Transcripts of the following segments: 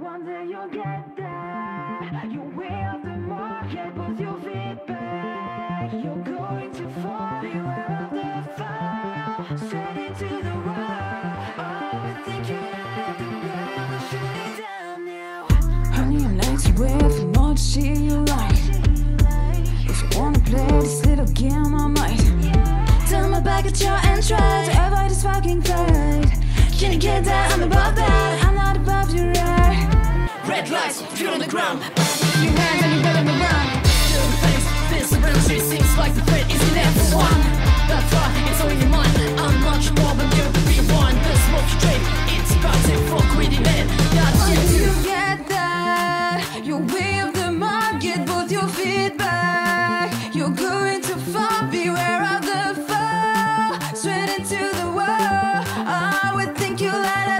One day you'll get there. You will the market, your feet back. You're going to fall. Beware of the fire. Straight into the wall. Oh, think you have the world, but shoot it down now. Honey, I'm next with more see you like. If you wanna play this little game, I might turn my back at you and try to avoid this fucking fight. Can you get that? I'm above that. Feet on the ground. You and you better me run. Feel the face, this around you seems like the threat is never one. That's why it's all in your mind. I'm not your problem, you're the rewind. The smoke you it's about to fuck with man. That's If you. you get that, you will the market, put your feet back. You're going to fall, beware of the fall. Straight into the wall. I would think you light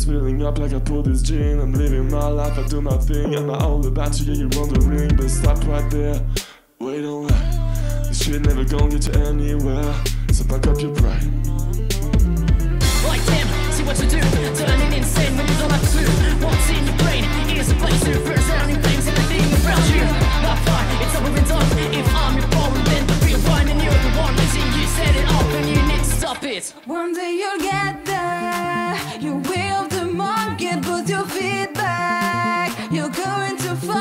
ego's filling up like I pour this gin. I'm living my life, I do my thing. I'm not all about you, yeah, you're wondering, but stop right there. Wait, don't lie. This shit never gonna get you anywhere. So back up your pride. Stop it. One day you'll get there. You will the market, put your feet back. You're going to fall.